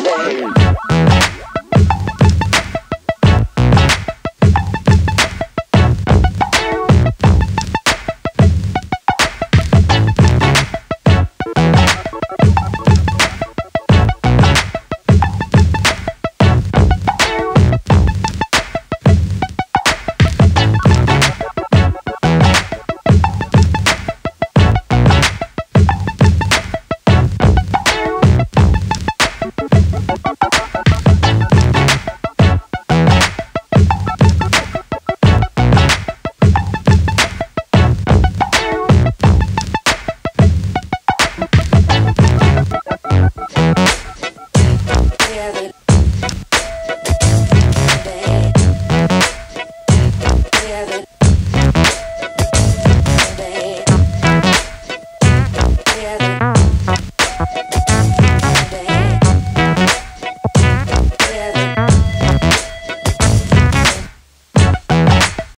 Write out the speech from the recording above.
name. Together.